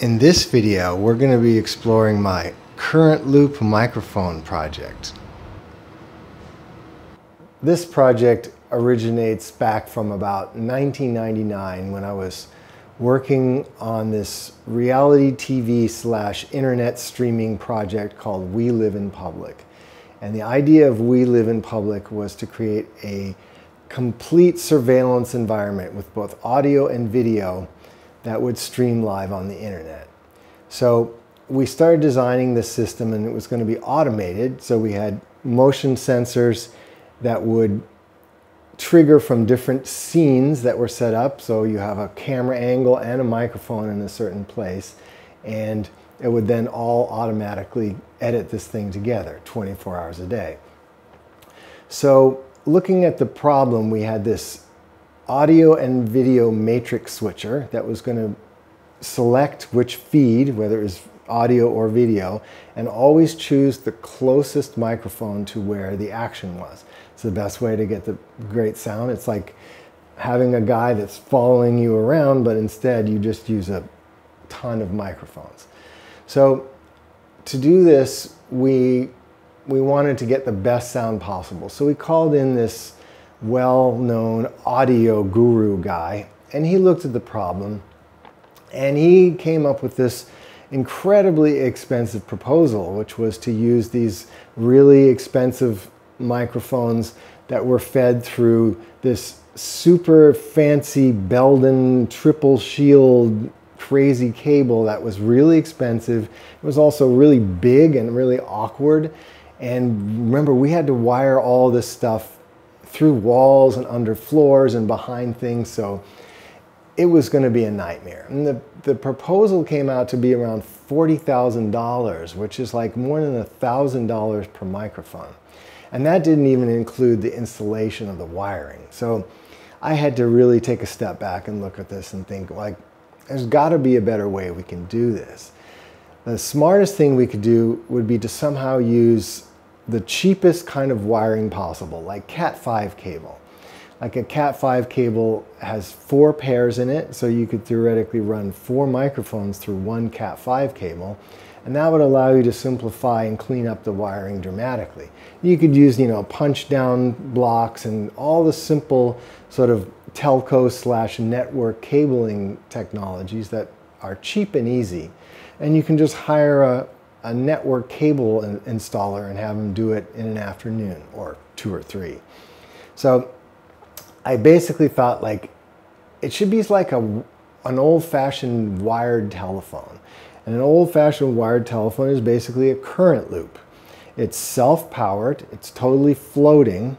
In this video, we're going to be exploring my current loop microphone project. This project originates back from about 1999 when I was working on this reality TV slash internet streaming project called We Live in Public. And the idea of We Live in Public was to create a complete surveillance environment with both audio and video that would stream live on the internet. So we started designing this system and it was going to be automated. So we had motion sensors that would trigger from different scenes that were set up. So you have a camera angle and a microphone in a certain place. And it would then all automatically edit this thing together 24 hours a day. So looking at the problem, we had this audio and video matrix switcher that was going to select which feed, whether it was audio or video, and always choose the closest microphone to where the action was. It's the best way to get the great sound. It's like having a guy that's following you around, but instead you just use a ton of microphones. So to do this, we, we wanted to get the best sound possible. So we called in this well-known audio guru guy, and he looked at the problem, and he came up with this incredibly expensive proposal, which was to use these really expensive microphones that were fed through this super fancy Belden triple shield crazy cable that was really expensive. It was also really big and really awkward. And remember, we had to wire all this stuff through walls and under floors and behind things. So it was going to be a nightmare. And the, the proposal came out to be around $40,000, which is like more than $1,000 per microphone. And that didn't even include the installation of the wiring. So I had to really take a step back and look at this and think like, there's got to be a better way we can do this. The smartest thing we could do would be to somehow use the cheapest kind of wiring possible, like Cat5 cable. Like a Cat5 cable has four pairs in it, so you could theoretically run four microphones through one Cat5 cable, and that would allow you to simplify and clean up the wiring dramatically. You could use, you know, punch down blocks and all the simple sort of telco slash network cabling technologies that are cheap and easy. And you can just hire a, a network cable in, installer and have them do it in an afternoon or two or three. So I basically thought like it should be like a, an old fashioned wired telephone. And an old fashioned wired telephone is basically a current loop. It's self powered, it's totally floating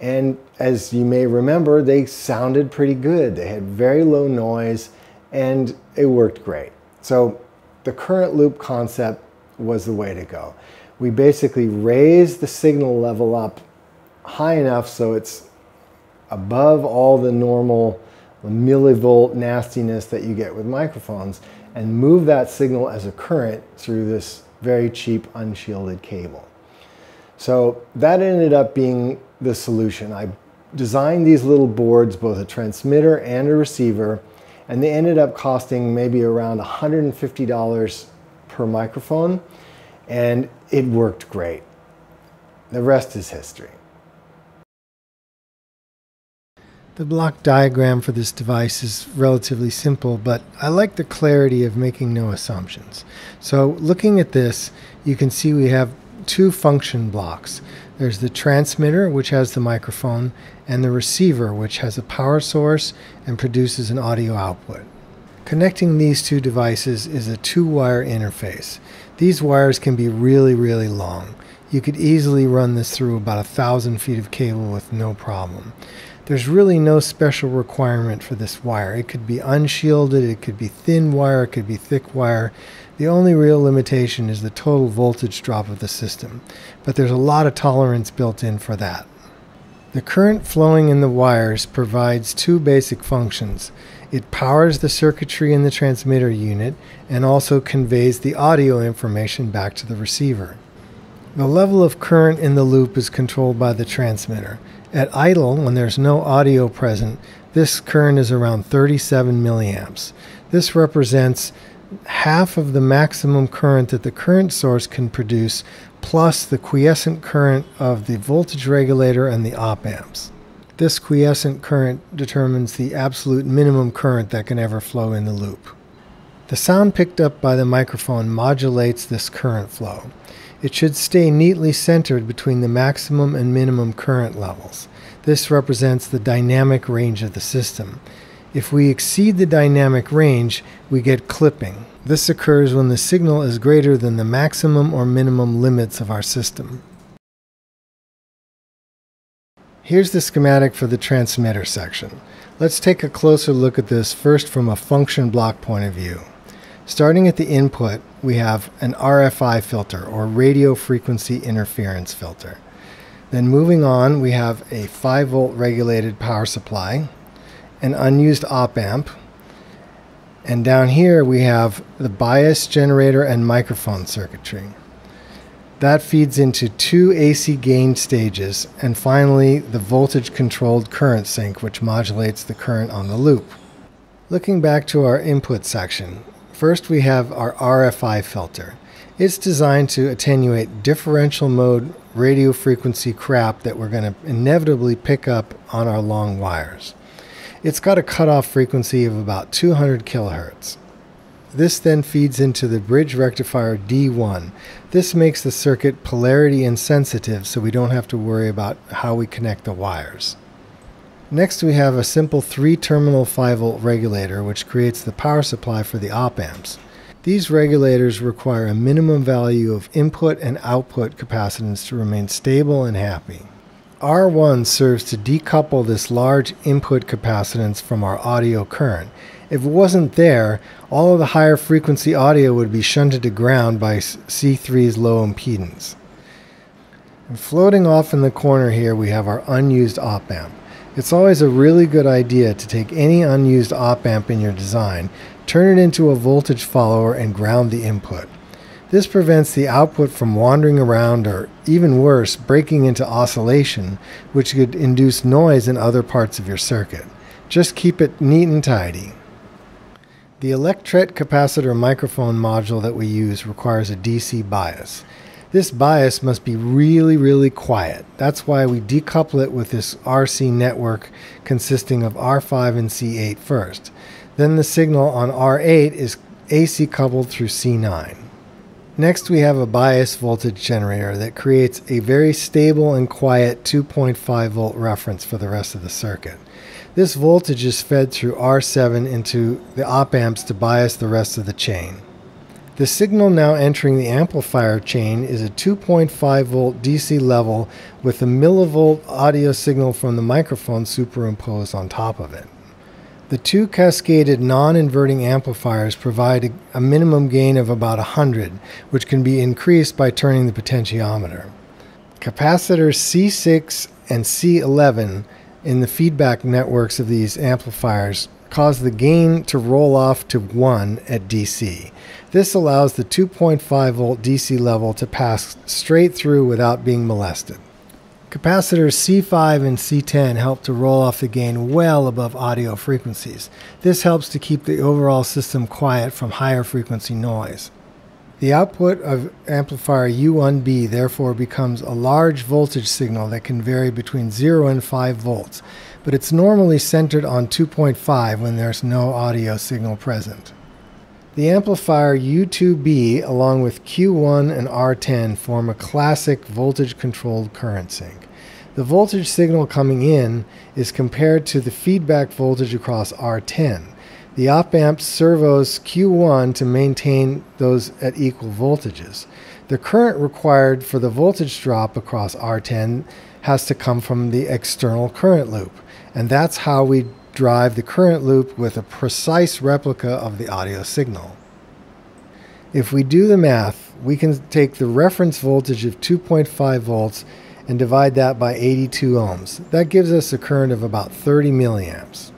and as you may remember, they sounded pretty good. They had very low noise and it worked great. So the current loop concept was the way to go. We basically raised the signal level up high enough so it's above all the normal millivolt nastiness that you get with microphones and move that signal as a current through this very cheap unshielded cable. So that ended up being the solution. I designed these little boards, both a transmitter and a receiver, and they ended up costing maybe around $150 per microphone, and it worked great. The rest is history. The block diagram for this device is relatively simple, but I like the clarity of making no assumptions. So looking at this, you can see we have two function blocks. There's the transmitter, which has the microphone, and the receiver, which has a power source and produces an audio output. Connecting these two devices is a two-wire interface. These wires can be really, really long. You could easily run this through about a thousand feet of cable with no problem. There's really no special requirement for this wire. It could be unshielded, it could be thin wire, it could be thick wire. The only real limitation is the total voltage drop of the system, but there's a lot of tolerance built in for that. The current flowing in the wires provides two basic functions. It powers the circuitry in the transmitter unit and also conveys the audio information back to the receiver. The level of current in the loop is controlled by the transmitter. At idle, when there's no audio present, this current is around 37 milliamps. This represents half of the maximum current that the current source can produce plus the quiescent current of the voltage regulator and the op amps. This quiescent current determines the absolute minimum current that can ever flow in the loop. The sound picked up by the microphone modulates this current flow. It should stay neatly centered between the maximum and minimum current levels. This represents the dynamic range of the system. If we exceed the dynamic range, we get clipping. This occurs when the signal is greater than the maximum or minimum limits of our system. Here's the schematic for the transmitter section. Let's take a closer look at this first from a function block point of view. Starting at the input, we have an RFI filter or radio frequency interference filter. Then moving on, we have a 5 volt regulated power supply, an unused op amp, and down here we have the bias generator and microphone circuitry. That feeds into two AC gain stages, and finally the voltage controlled current sink, which modulates the current on the loop. Looking back to our input section, first we have our RFI filter. It's designed to attenuate differential mode radio frequency crap that we're going to inevitably pick up on our long wires. It's got a cutoff frequency of about 200 kilohertz. This then feeds into the bridge rectifier D1. This makes the circuit polarity insensitive so we don't have to worry about how we connect the wires. Next we have a simple 3-terminal 5-volt regulator which creates the power supply for the op amps. These regulators require a minimum value of input and output capacitance to remain stable and happy. R1 serves to decouple this large input capacitance from our audio current. If it wasn't there, all of the higher frequency audio would be shunted to ground by C3's low impedance. And floating off in the corner here, we have our unused op amp. It's always a really good idea to take any unused op amp in your design, turn it into a voltage follower, and ground the input. This prevents the output from wandering around or, even worse, breaking into oscillation, which could induce noise in other parts of your circuit. Just keep it neat and tidy. The Electret capacitor microphone module that we use requires a DC bias. This bias must be really, really quiet. That's why we decouple it with this RC network consisting of R5 and C8 first. Then the signal on R8 is AC coupled through C9. Next, we have a bias voltage generator that creates a very stable and quiet 2.5 volt reference for the rest of the circuit. This voltage is fed through R7 into the op amps to bias the rest of the chain. The signal now entering the amplifier chain is a 2.5 volt DC level with a millivolt audio signal from the microphone superimposed on top of it. The two cascaded non-inverting amplifiers provide a, minimum gain of about 100, which can be increased by turning the potentiometer. Capacitors C6 and C11 in the feedback networks of these amplifiers cause the gain to roll off to 1 at DC. This allows the 2.5 volt DC level to pass straight through without being molested. Capacitors C5 and C10 help to roll off the gain well above audio frequencies. This helps to keep the overall system quiet from higher frequency noise. The output of amplifier U1B therefore becomes a large voltage signal that can vary between 0 and 5 volts, but it's normally centered on 2.5 when there's no audio signal present. The amplifier U2B along with Q1 and R10 form a classic voltage controlled current sink. The voltage signal coming in is compared to the feedback voltage across R10. The op amp servos Q1 to maintain those at equal voltages. The current required for the voltage drop across R10 has to come from the external current loop, and that's how we drive the current loop with a precise replica of the audio signal. If we do the math, we can take the reference voltage of 2.5 volts and divide that by 82 ohms. That gives us a current of about 30 milliamps.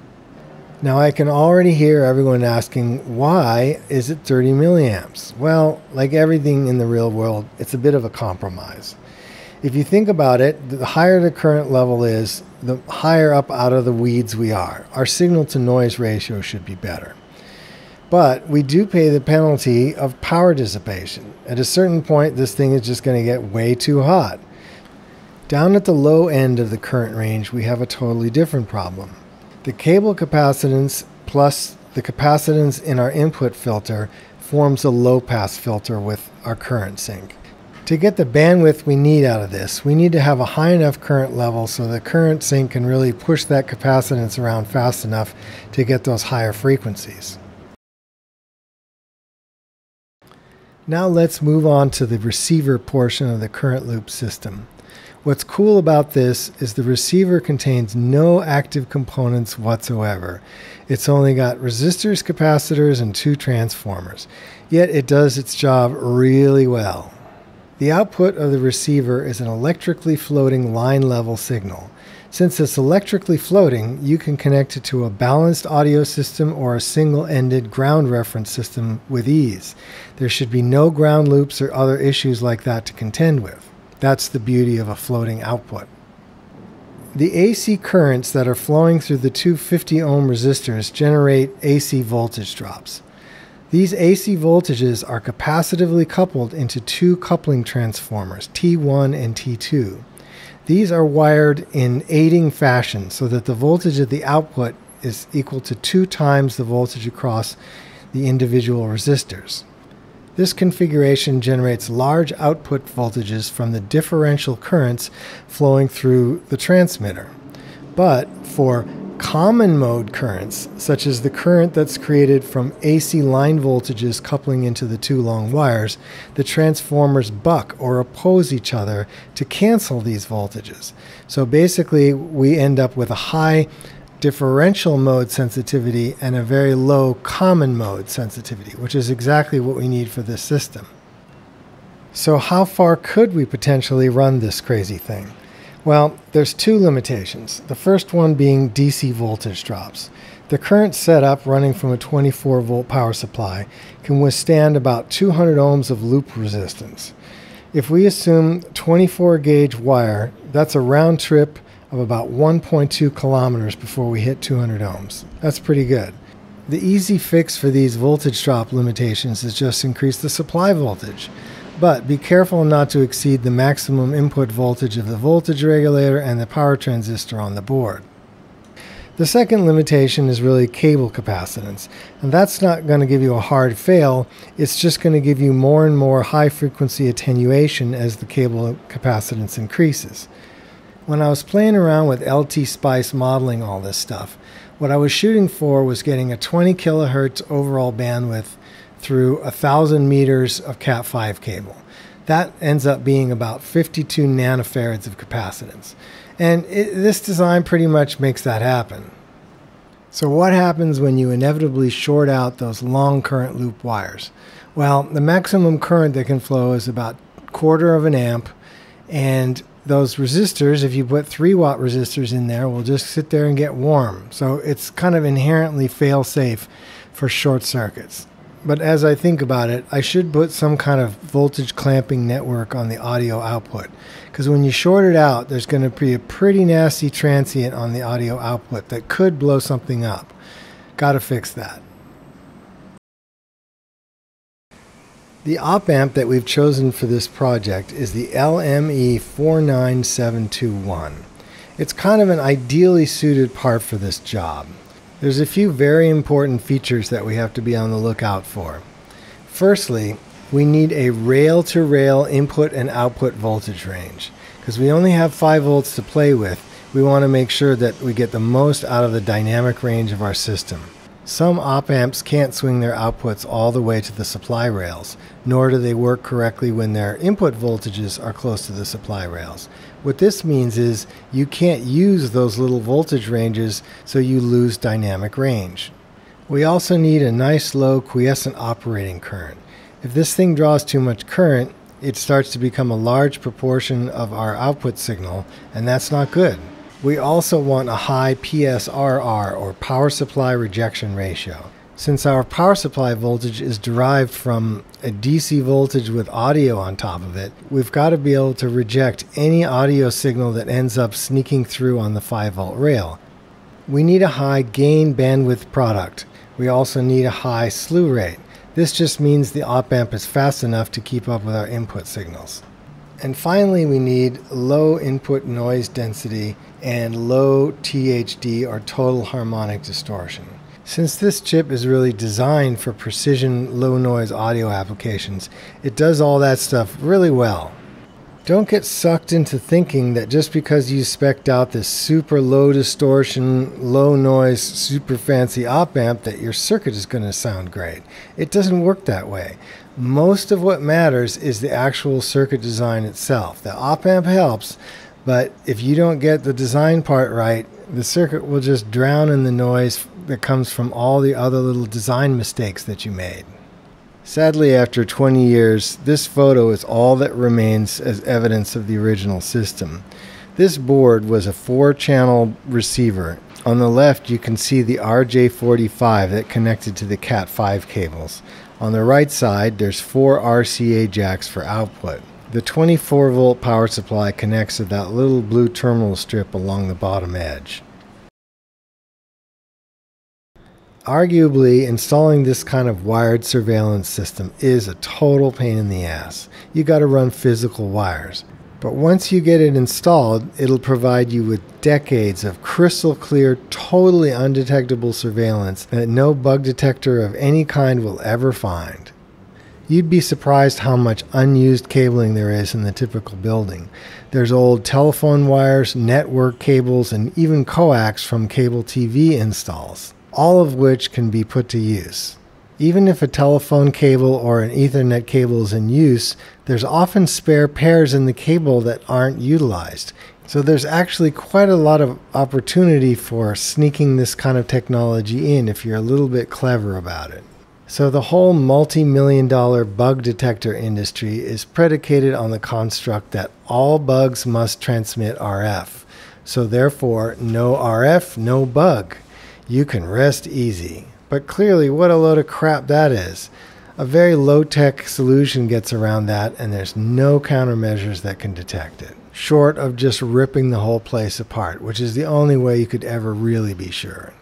Now I can already hear everyone asking, why is it 30 milliamps? Well, like everything in the real world, it's a bit of a compromise. If you think about it, the higher the current level is, the higher up out of the weeds we are. Our signal to noise ratio should be better. But we do pay the penalty of power dissipation. At a certain point, this thing is just going to get way too hot. Down at the low end of the current range, we have a totally different problem. The cable capacitance plus the capacitance in our input filter forms a low pass filter with our current sink. To get the bandwidth we need out of this, we need to have a high enough current level so the current sink can really push that capacitance around fast enough to get those higher frequencies. Now let's move on to the receiver portion of the current loop system. What's cool about this is the receiver contains no active components whatsoever. It's only got resistors, capacitors, and two transformers. Yet it does its job really well. The output of the receiver is an electrically floating line level signal. Since it's electrically floating, you can connect it to a balanced audio system or a single ended ground reference system with ease. There should be no ground loops or other issues like that to contend with. That's the beauty of a floating output. The AC currents that are flowing through the two 50 ohm resistors generate AC voltage drops. These AC voltages are capacitively coupled into two coupling transformers, T1 and T2. These are wired in aiding fashion so that the voltage at the output is equal to two times the voltage across the individual resistors. This configuration generates large output voltages from the differential currents flowing through the transmitter. But for common mode currents, such as the current that's created from AC line voltages coupling into the two long wires, the transformers buck or oppose each other to cancel these voltages. So basically, we end up with a high differential mode sensitivity and a very low common mode sensitivity, which is exactly what we need for this system. So how far could we potentially run this crazy thing? Well, there's two limitations. The first one being DC voltage drops. The current setup running from a 24 volt power supply can withstand about 200 ohms of loop resistance. If we assume 24 gauge wire, that's a round trip of about 1.2 kilometers before we hit 200 ohms. That's pretty good. The easy fix for these voltage drop limitations is just increase the supply voltage. But be careful not to exceed the maximum input voltage of the voltage regulator and the power transistor on the board. The second limitation is really cable capacitance, and that's not going to give you a hard fail, it's just going to give you more and more high frequency attenuation as the cable capacitance increases. When I was playing around with LT Spice modeling all this stuff, what I was shooting for was getting a 20 kilohertz overall bandwidth through a thousand meters of Cat5 cable. That ends up being about 52 nanofarads of capacitance. And it, this design pretty much makes that happen. So what happens when you inevitably short out those long current loop wires? Well, the maximum current that can flow is about quarter of an amp and those resistors, if you put 3 watt resistors in there, will just sit there and get warm. So it's kind of inherently fail safe for short circuits. But as I think about it, I should put some kind of voltage clamping network on the audio output. Because when you short it out, there's going to be a pretty nasty transient on the audio output that could blow something up. Got to fix that. The op amp that we've chosen for this project is the LME 49721. It's kind of an ideally suited part for this job. There's a few very important features that we have to be on the lookout for. Firstly, we need a rail to rail input and output voltage range. Because we only have 5 volts to play with, we want to make sure that we get the most out of the dynamic range of our system. Some op amps can't swing their outputs all the way to the supply rails, nor do they work correctly when their input voltages are close to the supply rails. What this means is you can't use those little voltage ranges, so you lose dynamic range. We also need a nice low quiescent operating current. If this thing draws too much current, it starts to become a large proportion of our output signal, and that's not good. We also want a high PSRR or power supply rejection ratio. Since our power supply voltage is derived from a DC voltage with audio on top of it, we've got to be able to reject any audio signal that ends up sneaking through on the 5 volt rail. We need a high gain bandwidth product. We also need a high slew rate. This just means the op amp is fast enough to keep up with our input signals. And finally, we need low input noise density and low THD or total harmonic distortion. Since this chip is really designed for precision low noise audio applications, it does all that stuff really well. Don't get sucked into thinking that just because you specced out this super low distortion, low noise, super fancy op amp that your circuit is going to sound great. It doesn't work that way. Most of what matters is the actual circuit design itself. The op amp helps, but if you don't get the design part right, the circuit will just drown in the noise that comes from all the other little design mistakes that you made. Sadly, after 20 years, this photo is all that remains as evidence of the original system. This board was a four channel receiver. On the left, you can see the RJ45 that connected to the Cat5 cables. On the right side, there's four RCA jacks for output. The 24 volt power supply connects to that little blue terminal strip along the bottom edge. Arguably, installing this kind of wired surveillance system is a total pain in the ass. You gotta run physical wires. But once you get it installed, it'll provide you with decades of crystal clear, totally undetectable surveillance that no bug detector of any kind will ever find. You'd be surprised how much unused cabling there is in the typical building. There's old telephone wires, network cables, and even coax from cable TV installs all of which can be put to use. Even if a telephone cable or an Ethernet cable is in use, there's often spare pairs in the cable that aren't utilized. So there's actually quite a lot of opportunity for sneaking this kind of technology in if you're a little bit clever about it. So the whole multi million dollar bug detector industry is predicated on the construct that all bugs must transmit RF. So therefore, no RF, no bug you can rest easy. But clearly, what a load of crap that is. A very low tech solution gets around that, and there's no countermeasures that can detect it, short of just ripping the whole place apart, which is the only way you could ever really be sure.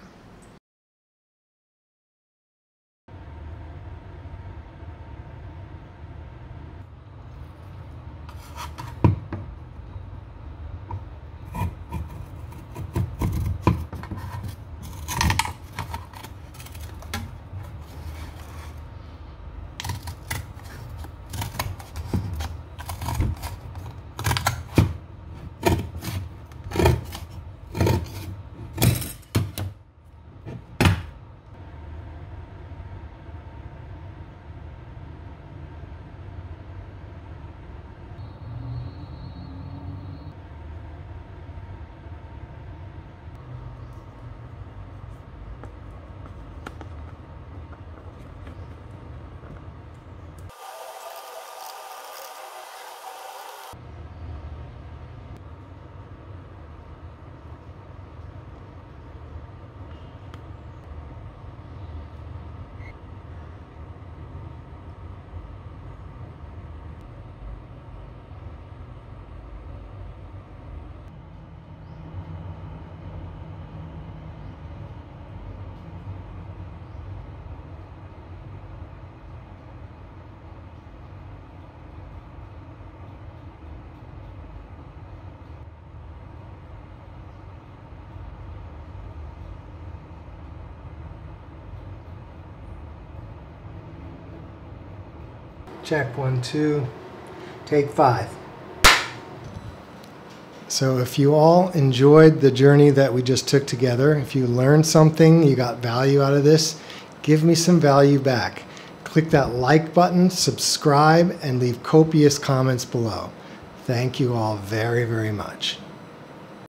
Check one, two, take five. So if you all enjoyed the journey that we just took together, if you learned something, you got value out of this, give me some value back. Click that like button, subscribe, and leave copious comments below. Thank you all very, very much.